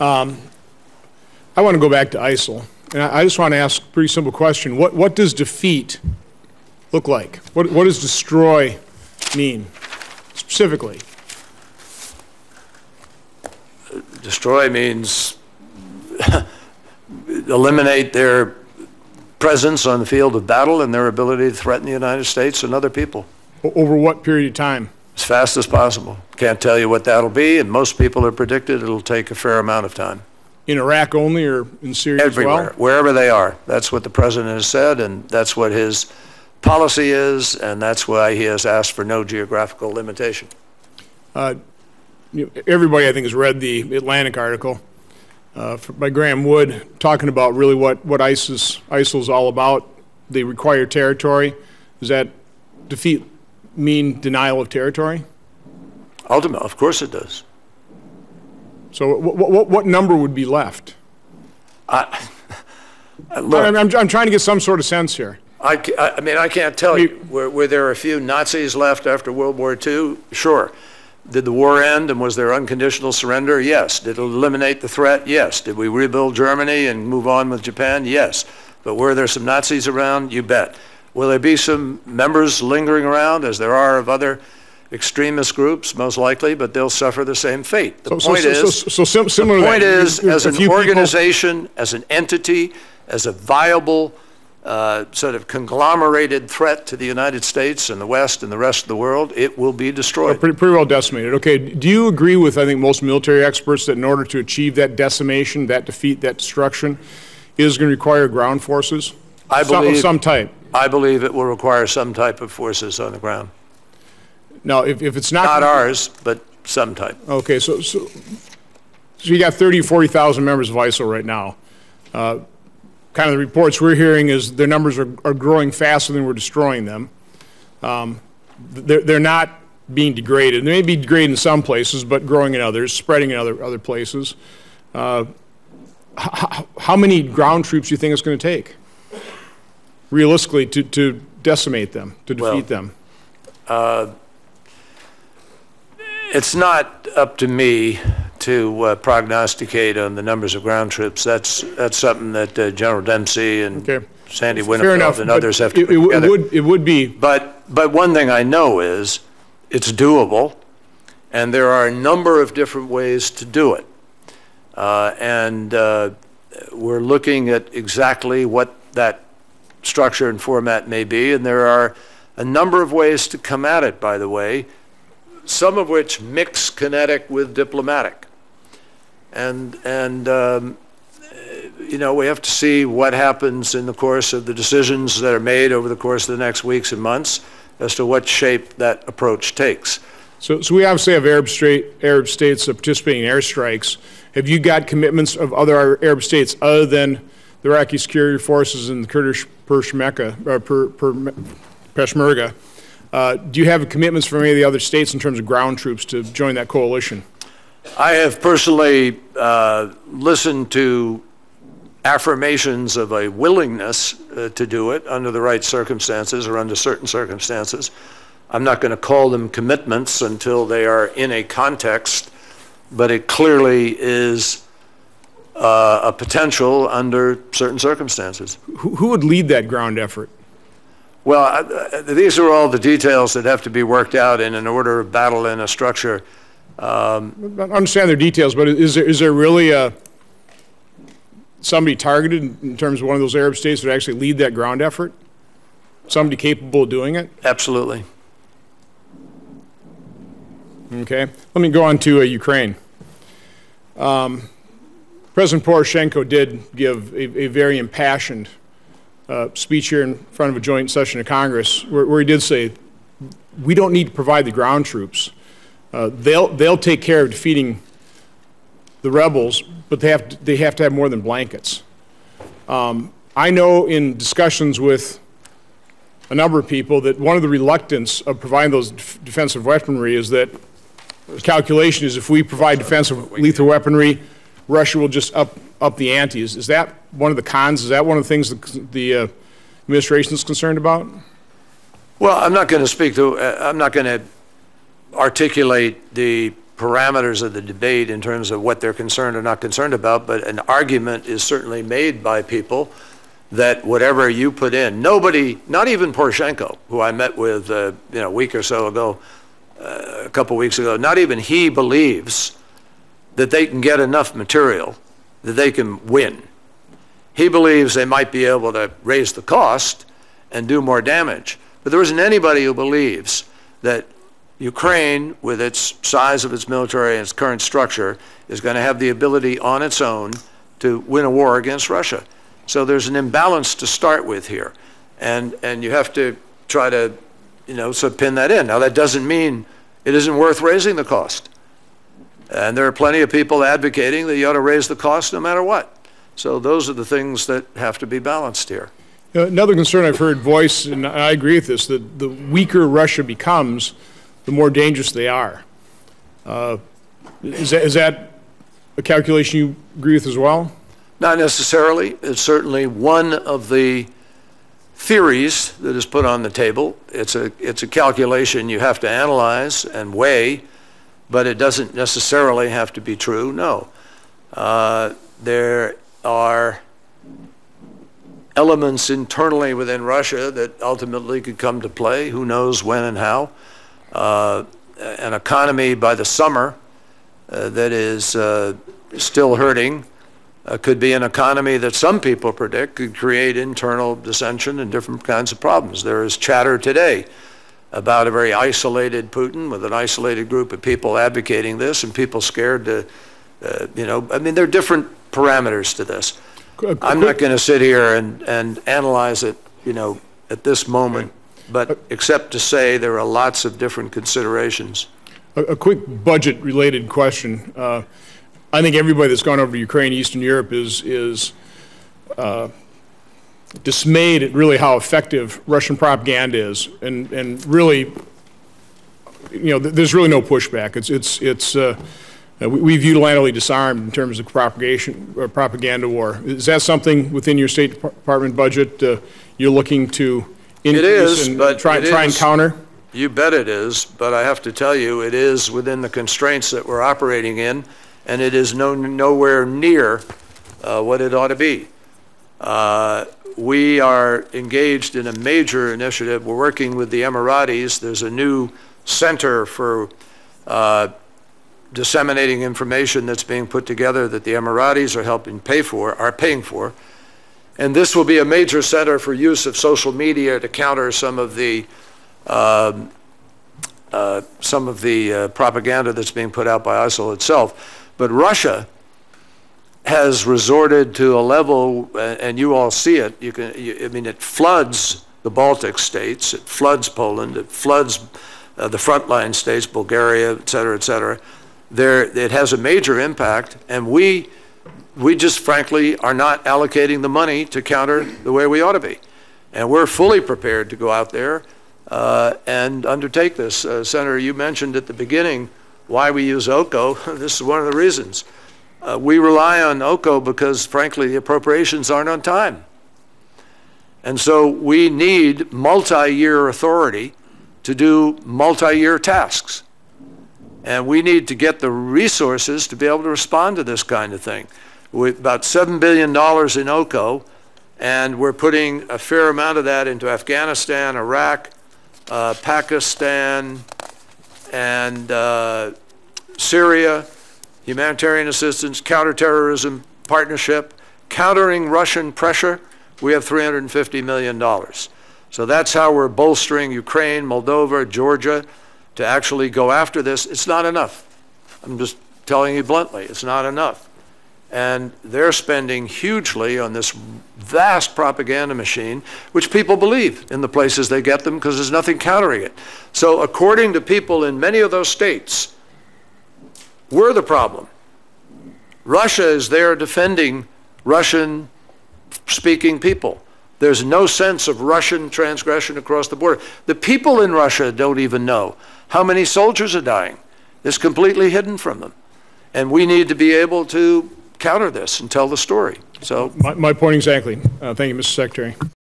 Um, I want to go back to ISIL, and I I just want to ask a pretty simple question. What, what does defeat look like? What, what does destroy mean specifically? Destroy means eliminate their presence on the field of battle and their ability to threaten the United States and other people Over what period of time? As fast as possible. Can't tell you what that'll be, and most people have predicted it'll take a fair amount of time. In Iraq only or in Syria as well? Everywhere, wherever they are. That's what the president has said, and that's what his policy is, and that's why he has asked for no geographical limitation. Know, Everybody, I think, has read the Atlantic article uh, by Graeme Wood, talking about really what, what ISIS, ISIL is all about. They require territory. Does that defeat mean denial of territory? Ultimately, of course it does. So what, what, what number would be left? Look, I'm, I'm, I'm trying to get some sort of sense here. I, I I mean, I can't tell you. Were, were there a few Nazis left after World War II? Sure. Did the war end and was there unconditional surrender? Yes. Did it eliminate the threat? Yes. Did we rebuild Germany and move on with Japan? Yes. But were there some Nazis around? You bet. Will there be some members lingering around, as there are of other extremist groups? Most likely, but they'll suffer the same fate. The So- point so- is, so- So sim- similar the point is, as an few people- organization, as an entity, as a viable uh, sort of conglomerated threat to the United States and the West and the rest of the world, it will be destroyed. Pretty, pretty well decimated. Okay, do you agree with, I think, most military experts that in order to achieve that decimation, that defeat, that destruction, is going to require ground forces? I Some- Of some type. I believe it will require some type of forces on the ground. Now, if, if it's not. Not ours, but some type. Okay, so, so, so you got 30, 40,000 members of ISIL right now. Uh, Kind of the reports we're hearing is their numbers are, are growing faster than we're destroying them. Um, They're, they're not being degraded. They may be degraded in some places, but growing in others, spreading in other, other places. Uh, How, how many ground troops do you think it's going to take? Realistically, to, to decimate them, to Well- defeat them? It's not up to me to uh, prognosticate on the numbers of ground troops. That's, that's something that uh, General Dempsey and Okay. Sandy Fair enough. Winnefeld and but others have to it- put it would- together. It would, it would be, But, but one thing I know is it's doable, and there are a number of different ways to do it. Uh, And uh, we're looking at exactly what that structure and format may be, and there are a number of ways to come at it, by the way, some of which mix kinetic with diplomatic. And, and um, you know, we have to see what happens in the course of the decisions that are made over the course of the next weeks and months as to what shape that approach takes. so, so we obviously have Arab state, Arab states participating in airstrikes. Have you got commitments of other Arab states other than the Iraqi security forces and the Kurdish Per- Peshmerga? Uh, Do you have commitments from any of the other states in terms of ground troops to join that coalition? I have personally uh, listened to affirmations of a willingness uh, to do it under the right circumstances or under certain circumstances. I'm not going to call them commitments until they are in a context, but it clearly is uh, a potential under certain circumstances. Who who would lead that ground effort? Well, I- I- these are all the details that have to be worked out in an order of battle and a structure. I understand their details, but is there, is there really a, somebody targeted in- in terms of one of those Arab states that actually lead that ground effort? Somebody capable of doing it? Absolutely. Okay, let me go on to uh, Ukraine. Um, President Poroshenko did give a, a very impassioned uh, speech here in front of a joint session of Congress, where, where he did say, "We don't need to provide the ground troops. Uh, they'll they'll take care of defeating the rebels, but they have to, they have to have more than blankets." Um, I know in discussions with a number of people that one of the reluctance of providing those def- defensive weaponry is that the calculation is if we provide defensive lethal weaponry, Russia will just up, up the ante. Is, is that one of the cons? Is that one of the things the uh, administration is concerned about? Well, I'm not going to speak to, uh, I'm not going to articulate the parameters of the debate in terms of what they're concerned or not concerned about, but an argument is certainly made by people that whatever you put in, nobody, not even Poroshenko, who I met with, uh, you know, a week or so ago, uh, a couple weeks ago, not even he believes that they can get enough material that they can win. He believes they might be able to raise the cost and do more damage. But there isn't anybody who believes that Ukraine, with its size of its military and its current structure, is going to have the ability on its own to win a war against Russia. So there's an imbalance to start with here. And, and you have to try to, you know, so pin that in. Now, that doesn't mean it isn't worth raising the cost. And there are plenty of people advocating that you ought to raise the cost no matter what. So those are the things that have to be balanced here. Uh, Another concern I've heard voiced, and I agree with this, that the weaker Russia becomes, the more dangerous they are. Uh, Is that, is that a calculation you agree with as well? Not necessarily. It's certainly one of the theories that is put on the table. It's a, it's a calculation you have to analyze and weigh, but it doesn't necessarily have to be true, no. Uh, there are elements internally within Russia that ultimately could come to play, who knows when and how. Uh, an economy by the summer uh, that is uh, still hurting uh, could be an economy that some people predict could create internal dissension and different kinds of problems. There is chatter today about a very isolated Putin with an isolated group of people advocating this and people scared to, uh, you know, I mean, there are different parameters to this. Qu- qu- I'm not going to sit here and, and analyze it, you know, at this moment, but except to say there are lots of different considerations. A, a quick budget-related question. Uh, I think everybody that's gone over to Ukraine, Eastern Europe is, is uh, dismayed at really how effective Russian propaganda is. And, and really, you know, th- there's really no pushback. It's, it's, it's, uh, uh, we- we've unilaterally disarmed in terms of propagation, or propaganda war. Is that something within your State Department budget uh, you're looking to increase? is, and but Try, it try and counter? You bet it is, but I have to tell you, it is within the constraints that we're operating in, and it is no, nowhere near uh, what it ought to be. We are engaged in a major initiative. We're working with the Emiratis. There's a new center for uh, disseminating information that's being put together that the Emiratis are helping pay for, are paying for. And this will be a major center for use of social media to counter some of the um, uh, some of the uh, propaganda that's being put out by ISIL itself. But Russia has resorted to a level, and you all see it. You can, you, I mean, it floods the Baltic states, it floods Poland, it floods uh, the frontline states, Bulgaria, et cetera, et cetera. There, it has a major impact, and we, we just frankly are not allocating the money to counter the way we ought to be. And we're fully prepared to go out there uh, and undertake this. Uh, Senator, you mentioned at the beginning why we use OCO. this is one of the reasons. Uh, we rely on OCO because, frankly, the appropriations aren't on time. And so we need multi-year authority to do multi-year tasks. And we need to get the resources to be able to respond to this kind of thing. With about $7 billion in OCO, and we're putting a fair amount of that into Afghanistan, Iraq, uh, Pakistan, and uh, Syria, humanitarian assistance, counterterrorism partnership, countering Russian pressure, we have $350 million. So that's how we're bolstering Ukraine, Moldova, Georgia to actually go after this. It's not enough. I'm just telling you bluntly, it's not enough. And they're spending hugely on this vast propaganda machine, which people believe in the places they get them because there's nothing countering it. So, according to people in many of those states, we're the problem. Russia is there defending Russian speaking people. There's no sense of Russian transgression across the border. The people in Russia don't even know how many soldiers are dying. It's completely hidden from them. And we need to be able to counter this and tell the story. So My, my point exactly. Uh, Thank you, Mr. Secretary.